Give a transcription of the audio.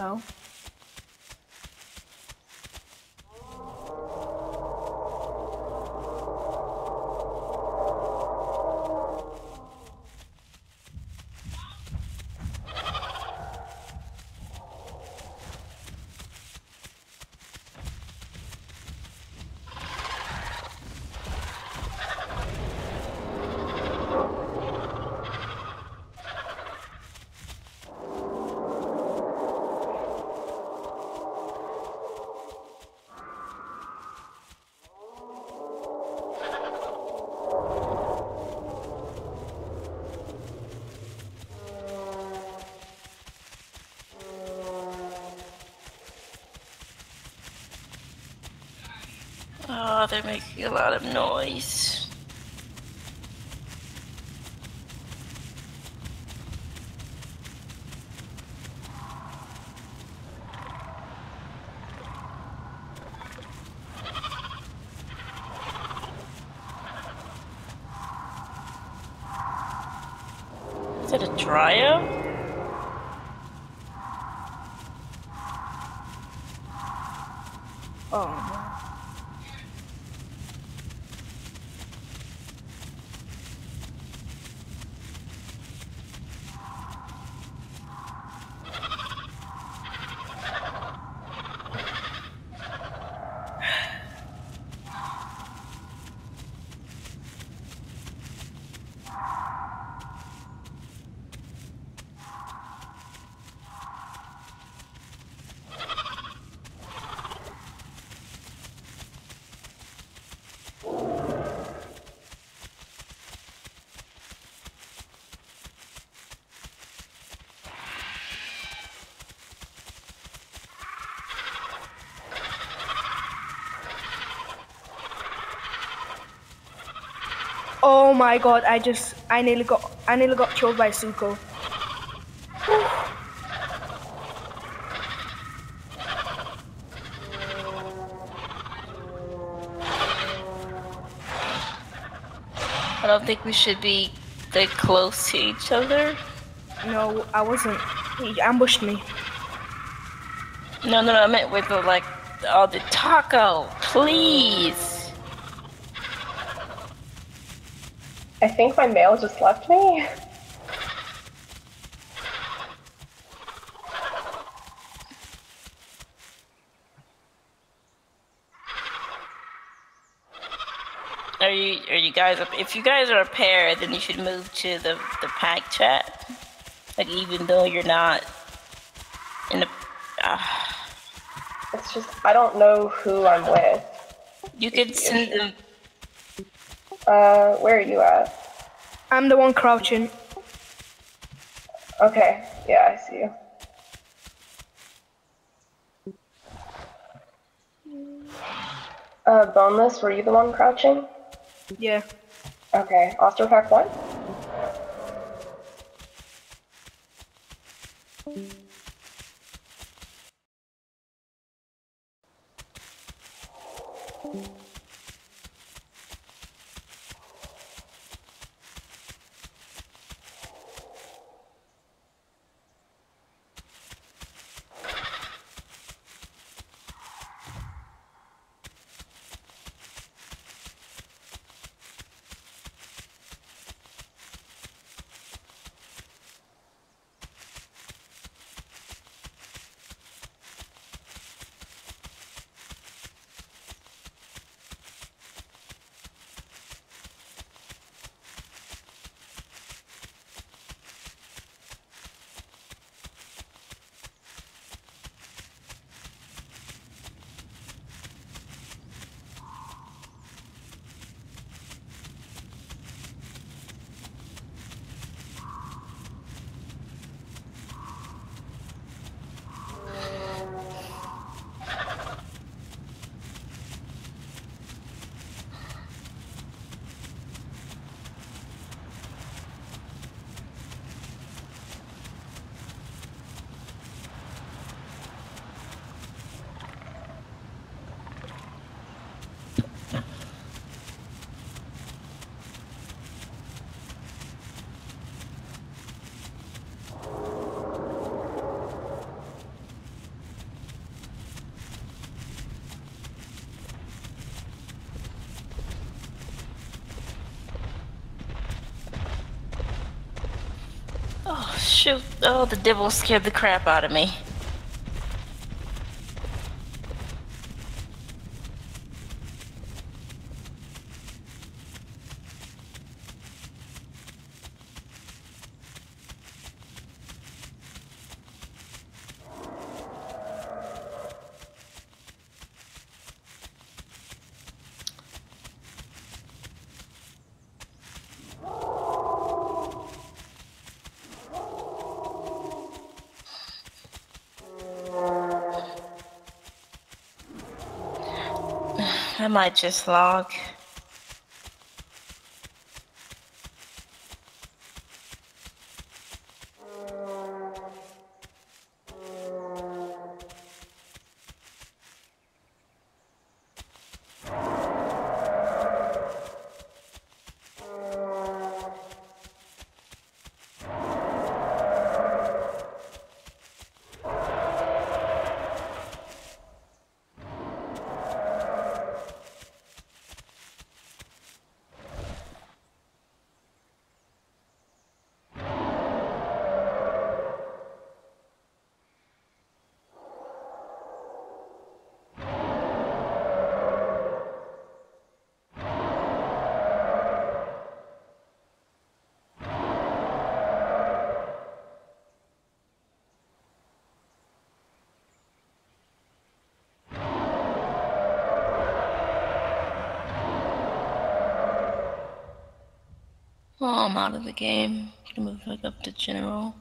hell? Oh, they're making a lot of noise. Is it a trio? Oh, Oh my god, I just I nearly got I nearly got killed by Sucho. I don't think we should be that close to each other. No, I wasn't. He ambushed me. No, no, no, I meant with the like, oh, the taco, please. I think my male just left me. Are you, are you guys, a- if you guys are a pair, then you should move to the, the pack chat. Like, even though you're not in the, ah, It's just I don't know who I'm with. you could send them, uh, where are you at? I'm the one crouching. Okay, yeah, I see you. Uh, Boneless, were you the one crouching? Yeah. Okay, Austro Pack 1? Oh, the devil scared the crap out of me. I might just log. I'm out of the game. I'm Gonna move back up to general.